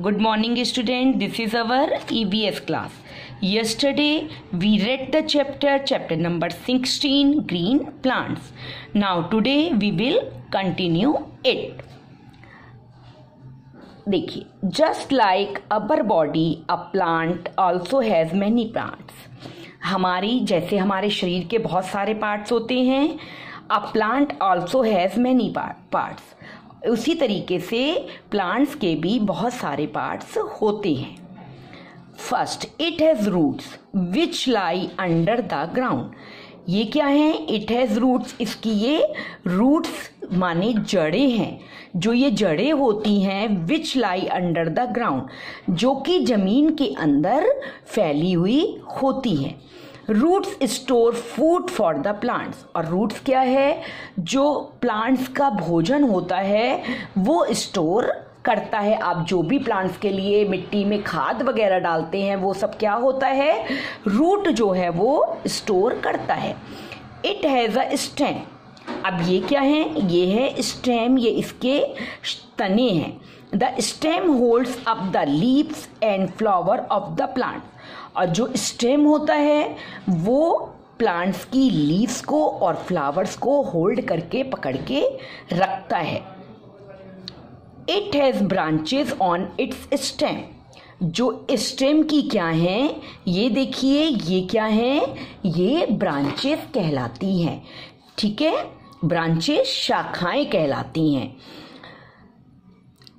Good morning, student. This is our EVS class. Yesterday we read the chapter, chapter number 16, green plants. Now today we will continue it. देखिए just like upper body a plant also has many parts हमारी जैसे हमारे शरीर के बहुत सारे parts होते हैं a plant also has many parts उसी तरीके से प्लांट्स के भी बहुत सारे पार्ट्स होते हैं। First it has roots which lie under the ground ये क्या है? इट हैज़ रूट्स इसकी ये रूट्स माने जड़ें हैं। जो ये जड़ें होती हैं which lie under the ground जो कि ज़मीन के अंदर फैली हुई होती हैं। Roots store food for the plants और रूट्स क्या है? जो प्लांट्स का भोजन होता है, वो स्टोर करता है। आप जो भी प्लांट्स के लिए मिट्टी में खाद वगैरह डालते हैं, वो सब क्या होता है? रूट जो है, वो स्टोर करता है। इट हैज़ अ स्टेम अब ये क्या है? ये है स्टेम ये इसके तने हैं। The stem holds up the leaves and flower of the plant और जो स्टेम होता है, वो प्लांट्स की लीव्स को और फ्लावर्स को होल्ड करके, पकड़ के रखता है। It has branches on its stem जो स्टेम की क्या है, ये देखिए, ये क्या है, ये ब्रांचेस कहलाती हैं। ठीक है? ब्रांचेस शाखाएँ कहलाती हैं।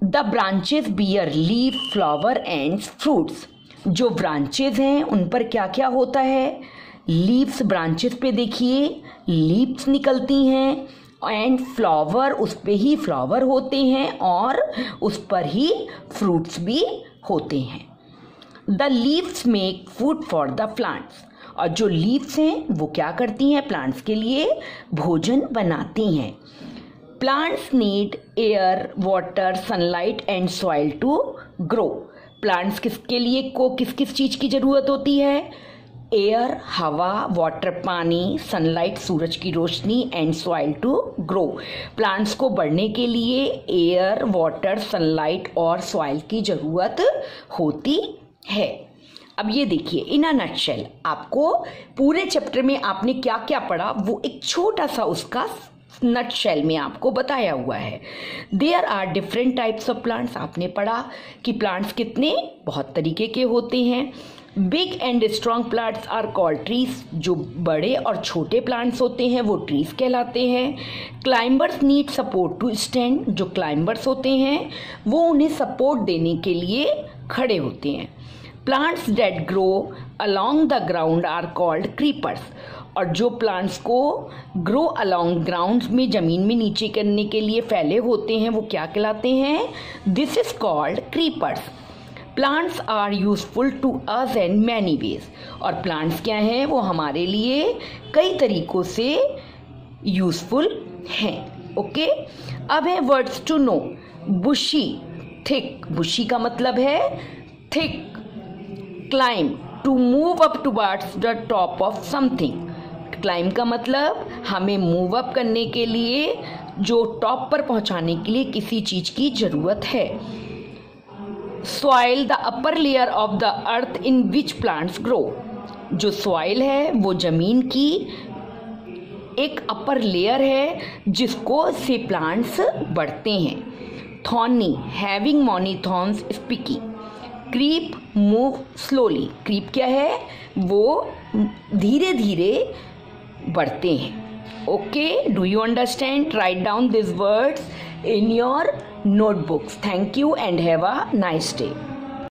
The branches bear leave flower and fruits जो ब्रांचेज हैं, उन पर क्या क्या होता है? लीव्स ब्रांचेस पे देखिए लीव्स निकलती हैं एंड फ्लावर उस पर ही फ्लावर होते हैं और उस पर ही फ्रूट्स भी होते हैं। The leaves make food for the plants और जो लीव्स हैं, वो क्या करती हैं? प्लांट्स के लिए भोजन बनाती हैं। Plants need air water sunlight and soil to grow plants किसके लिए, को किस किस चीज़ की ज़रूरत होती है? एयर, हवा, वाटर, पानी सनलाइट सूरज की रोशनी and soil to grow plants को बढ़ने के लिए एयर वाटर सनलाइट और सॉइल की ज़रूरत होती है। अब ये देखिए इन अ नटशेल आपको पूरे चैप्टर में आपने क्या क्या पढ़ा, वो एक छोटा सा उसका नट शेल में आपको बताया हुआ है। There are different types of plants आपने पढ़ा कि प्लांट्स कितने बहुत तरीके के होते हैं। Big and strong plants are called trees जो बड़े और छोटे प्लांट्स होते हैं, वो ट्रीज कहलाते हैं। Climbers need support to stand जो क्लाइंबर्स होते हैं, वो उन्हें सपोर्ट देने के लिए खड़े होते हैं। Plants that grow along the ground are called creepers और जो प्लांट्स को ग्रो अलोंग ग्राउंड में, ज़मीन में नीचे करने के लिए फैले होते हैं, वो क्या कहलाते हैं? This is called creepers plants are useful to us and many ways और प्लांट्स क्या हैं? वो हमारे लिए कई तरीकों से यूजफुल हैं ओके अब है words to know bushy thick bushy का मतलब है thick climb to move up to towards the top of something climb का मतलब हमें मूव अप करने के लिए, जो टॉप पर पहुँचाने के लिए किसी चीज़ की ज़रूरत है। Soil the upper layer of the earth in which plants grow जो सॉइल है, वो ज़मीन की एक अपर लेयर है, जिसको से प्लांट्स बढ़ते हैं। Thorny having many thorns spiky creep move slowly creep क्या है? वो धीरे धीरे बढ़ते हैं। Okay do you understand write down this words in your notebooks thank you and have a nice day